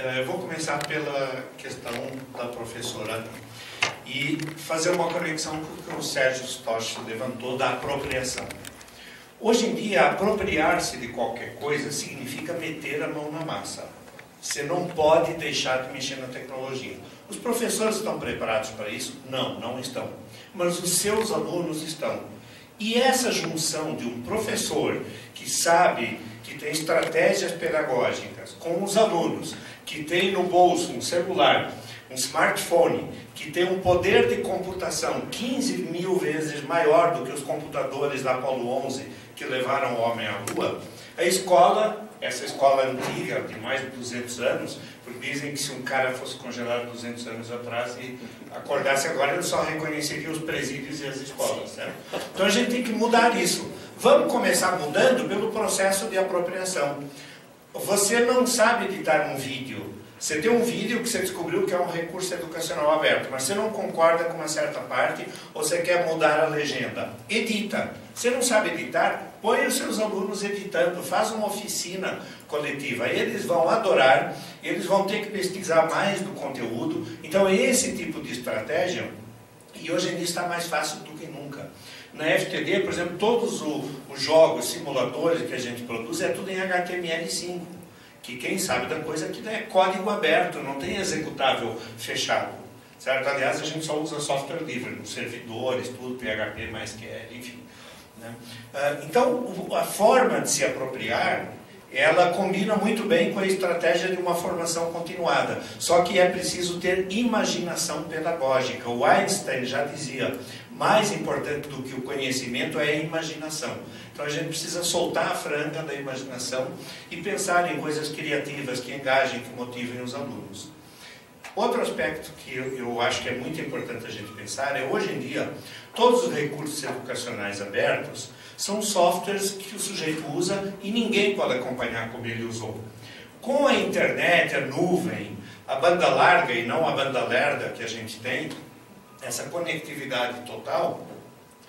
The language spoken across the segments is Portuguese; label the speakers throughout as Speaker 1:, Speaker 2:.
Speaker 1: eu vou começar pela questão da professora e fazer uma conexão com o que o Sérgio Stosch levantou da apropriação. Hoje em dia, apropriar-se de qualquer coisa significa meter a mão na massa. Você não pode deixar de mexer na tecnologia. Os professores estão preparados para isso? Não, não estão. Mas os seus alunos estão. E essa junção de um professor que sabe que tem estratégias pedagógicas com os alunos, que tem no bolso um celular, um smartphone, que tem um poder de computação 15 mil vezes maior do que os computadores da Apollo 11 que levaram o homem à Lua, a escola essa escola antiga, de mais de 200 anos, porque dizem que se um cara fosse congelado 200 anos atrás e acordasse agora, ele só reconheceria os presídios e as escolas. Né? Então a gente tem que mudar isso. Vamos começar mudando pelo processo de apropriação. Você não sabe editar um vídeo. Você tem um vídeo que você descobriu que é um recurso educacional aberto, mas você não concorda com uma certa parte ou você quer mudar a legenda. Edita. Você não sabe editar? Põe os seus alunos editando, faz uma oficina coletiva. Eles vão adorar, eles vão ter que pesquisar mais do conteúdo. Então, é esse tipo de estratégia, e hoje em dia está mais fácil do que nunca. Na FTD, por exemplo, todos os jogos, simuladores que a gente produz, é tudo em HTML5. Que quem sabe da coisa que é código aberto, não tem executável fechado. Certo? Aliás, a gente só usa software livre, servidores, tudo, PHP, MySQL, enfim. Né? Ah, então, a forma de se apropriar, ela combina muito bem com a estratégia de uma formação continuada. Só que é preciso ter imaginação pedagógica. O Einstein já dizia, mais importante do que o conhecimento é a imaginação. Então a gente precisa soltar a franga da imaginação e pensar em coisas criativas que engajem, que motivem os alunos. Outro aspecto que eu, acho que é muito importante a gente pensar é, hoje em dia, todos os recursos educacionais abertos são softwares que o sujeito usa e ninguém pode acompanhar como ele usou. Com a internet, a nuvem, a banda larga e não a banda lerda que a gente tem, essa conectividade total,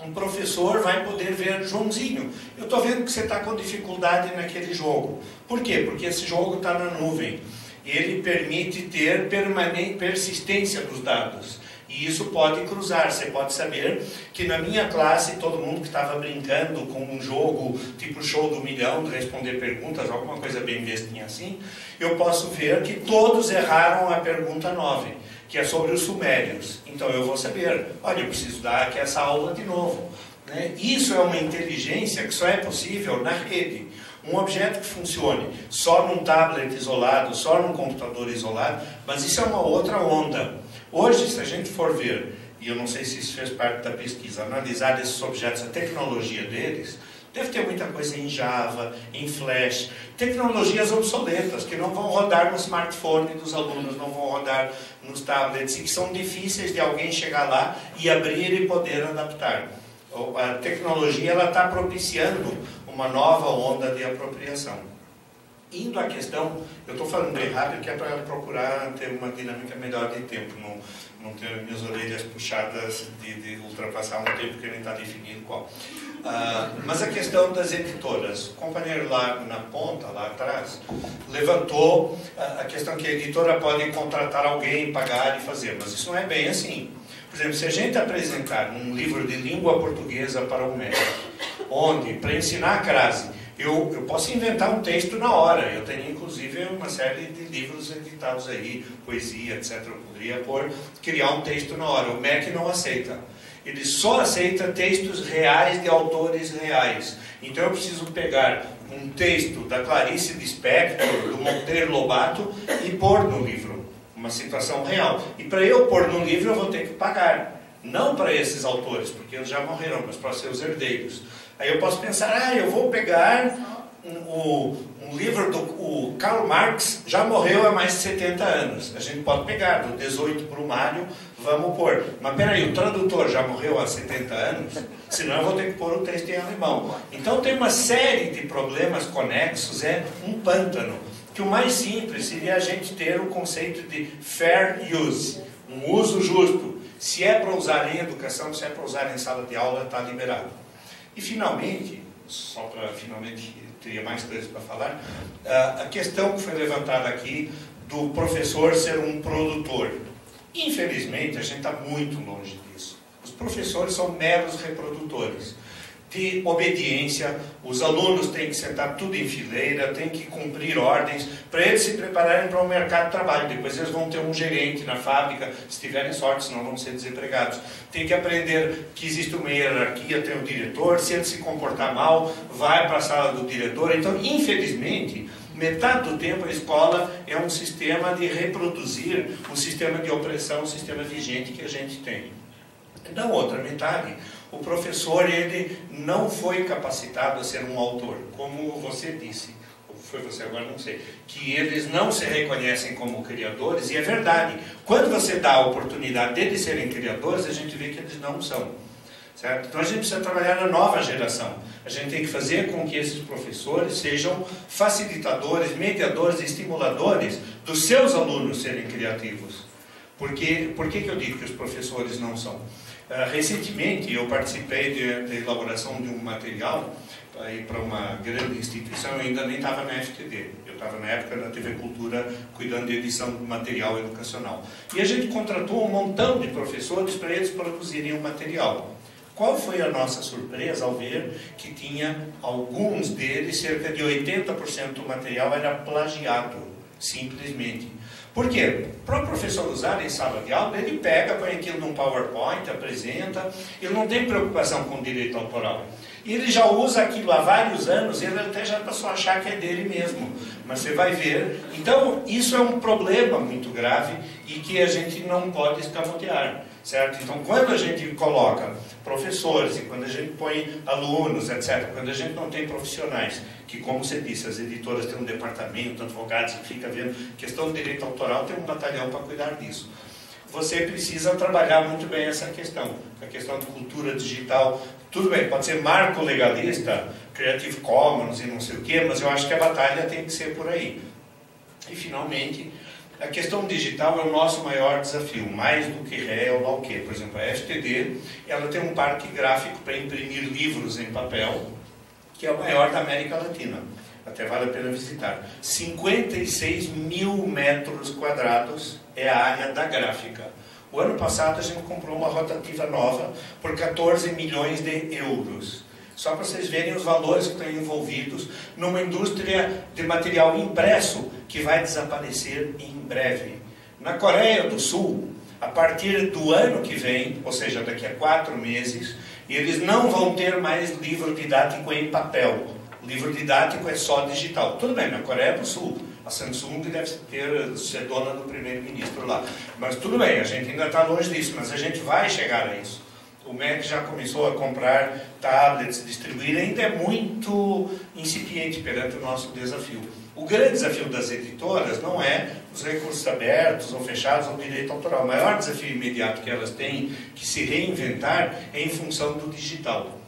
Speaker 1: um professor vai poder ver, Joãozinho, eu estou vendo que você está com dificuldade naquele jogo. Por quê? Porque esse jogo está na nuvem ele permite ter permanente persistência dos dados. E isso pode cruzar. Você pode saber que na minha classe, todo mundo que estava brincando com um jogo tipo show do milhão, de responder perguntas, alguma coisa bem bestinha assim, eu posso ver que todos erraram a pergunta 9, que é sobre os sumérios. Então eu vou saber, olha, eu preciso dar aqui essa aula de novo. Né? Isso é uma inteligência que só é possível na rede. Um objeto que funcione só num tablet isolado, só num computador isolado, mas isso é uma outra onda. Hoje, se a gente for ver, e eu não sei se isso fez parte da pesquisa, analisar esses objetos, a tecnologia deles, deve ter muita coisa em Java, em Flash, tecnologias obsoletas que não vão rodar no smartphone dos alunos, não vão rodar nos tablets e que são difíceis de alguém chegar lá e abrir e poder adaptar. A tecnologia ela está propiciando uma nova onda de apropriação. Indo à questão, eu estou falando bem rápido, que é para procurar ter uma dinâmica melhor de tempo, não, não ter minhas orelhas puxadas de, de ultrapassar um tempo que nem está definido qual. Uh, mas a questão das editoras, o companheiro lá na ponta, lá atrás, levantou a questão que a editora pode contratar alguém, pagar e fazer, mas isso não é bem assim. Por exemplo, se a gente apresentar um livro de língua portuguesa para o médico, onde, para ensinar a crase, eu, eu posso inventar um texto na hora. Eu tenho, inclusive, uma série de livros editados aí, poesia, etc. Eu poderia pôr, criar um texto na hora. O MEC não aceita. Ele só aceita textos reais de autores reais. Então eu preciso pegar um texto da Clarice Lispector, do Monteiro Lobato, e pôr no livro uma situação real. E para eu pôr no livro eu vou ter que pagar. Não para esses autores, porque eles já morreram, mas para seus herdeiros. Aí eu posso pensar, ah, eu vou pegar um, um livro do o Karl Marx, já morreu há mais de 70 anos. A gente pode pegar, do 18 Brumário, vamos pôr. Mas peraí, o tradutor já morreu há 70 anos? Senão eu vou ter que pôr o texto em alemão. Então tem uma série de problemas conexos, é um pântano que o mais simples seria a gente ter o conceito de fair use, um uso justo. Se é para usar em educação, se é para usar em sala de aula, está liberado. E finalmente, só para finalmente teria mais coisas para falar, a questão que foi levantada aqui do professor ser um produtor. Infelizmente, a gente está muito longe disso. Os professores são meros reprodutores de obediência, os alunos têm que sentar tudo em fileira, têm que cumprir ordens, para eles se prepararem para o mercado de trabalho. Depois eles vão ter um gerente na fábrica, se tiverem sorte, senão vão ser desempregados. Tem que aprender que existe uma hierarquia, tem o diretor, se ele se comportar mal, vai para a sala do diretor. Então, infelizmente, metade do tempo a escola é um sistema de reproduzir o sistema de opressão, o sistema vigente que a gente tem. Na outra metade, o professor ele não foi capacitado a ser um autor, como você disse, ou foi você agora não sei, que eles não se reconhecem como criadores e é verdade. Quando você dá a oportunidade deles serem criadores, a gente vê que eles não são. Certo? Então a gente precisa trabalhar na nova geração. A gente tem que fazer com que esses professores sejam facilitadores, mediadores estimuladores dos seus alunos serem criativos. Porque, por que, que eu digo que os professores não são? Uh, recentemente eu participei da elaboração de um material para uma grande instituição, eu ainda nem estava na FTD, eu estava na época na TV Cultura cuidando de edição de material educacional. E a gente contratou um montão de professores para eles produzirem um material. Qual foi a nossa surpresa ao ver que tinha alguns deles, cerca de 80% do material era plagiado, simplesmente. Por quê? O professor usar em sala de aula, ele pega, põe aquilo num PowerPoint, apresenta, ele não tem preocupação com direito autoral. Ele já usa aquilo há vários anos, ele até já passou a achar que é dele mesmo. Mas você vai ver. Então, isso é um problema muito grave e que a gente não pode escamotear. Certo? Então, quando a gente coloca professores e quando a gente põe alunos, etc., quando a gente não tem profissionais, que, como você disse, as editoras têm um departamento, advogados que fica vendo questão de direito autoral, tem um batalhão para cuidar disso. Você precisa trabalhar muito bem essa questão, a questão de cultura digital. Tudo bem, pode ser marco legalista, Creative Commons e não sei o quê, mas eu acho que a batalha tem que ser por aí. E, finalmente, a questão digital é o nosso maior desafio, mais do que ré ou lá o quê. Por exemplo, a FTD, ela tem um parque gráfico para imprimir livros em papel, que é o maior da América Latina. Até vale a pena visitar. 56 mil metros quadrados é a área da gráfica. O ano passado a gente comprou uma rotativa nova por 14 milhões de euros. Só para vocês verem os valores que estão envolvidos numa indústria de material impresso que vai desaparecer em breve. Na Coreia do Sul, a partir do ano que vem, ou seja, daqui a quatro meses, eles não vão ter mais livro didático em papel. O livro didático é só digital. Tudo bem, na Coreia do Sul, a Samsung deve ter, ser dona do primeiro-ministro lá. Mas tudo bem, a gente ainda está longe disso, mas a gente vai chegar a isso. O MEC já começou a comprar tablets, distribuir, ainda é muito incipiente perante o nosso desafio. O grande desafio das editoras não é os recursos abertos ou fechados ao direito autoral. O maior desafio imediato que elas têm que se reinventar é em função do digital.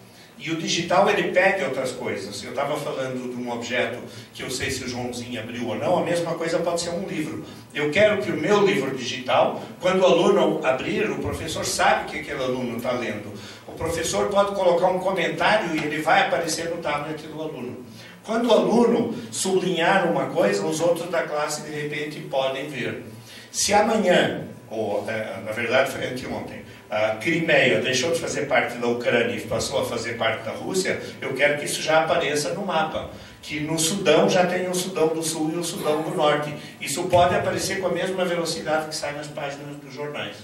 Speaker 1: E o digital ele pede outras coisas. Eu estava falando de um objeto que eu sei se o Joãozinho abriu ou não, a mesma coisa pode ser um livro. Eu quero que o meu livro digital, quando o aluno abrir, o professor sabe que aquele aluno está lendo. O professor pode colocar um comentário e ele vai aparecer no tablet do aluno. Quando o aluno sublinhar uma coisa, os outros da classe de repente podem ver. Se amanhã, ou é, na verdade foi anteontem, a Crimeia deixou de fazer parte da Ucrânia e passou a fazer parte da Rússia, eu quero que isso já apareça no mapa. Que no Sudão já tem o Sudão do Sul e o Sudão do Norte. Isso pode aparecer com a mesma velocidade que sai nas páginas dos jornais.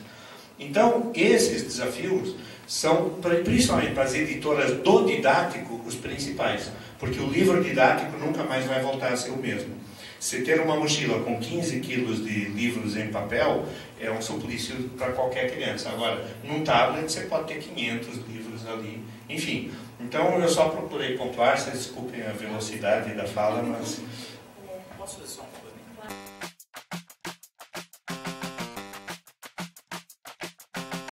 Speaker 1: Então, esses desafios são, principalmente para as editoras do didático, os principais. Porque o livro didático nunca mais vai voltar a ser o mesmo. Se ter uma mochila com 15 quilos de livros em papel é um suplício para qualquer criança. Agora, num tablet você pode ter 500 livros ali. Enfim, então eu só procurei pontuar, vocês desculpem a velocidade da fala, mas...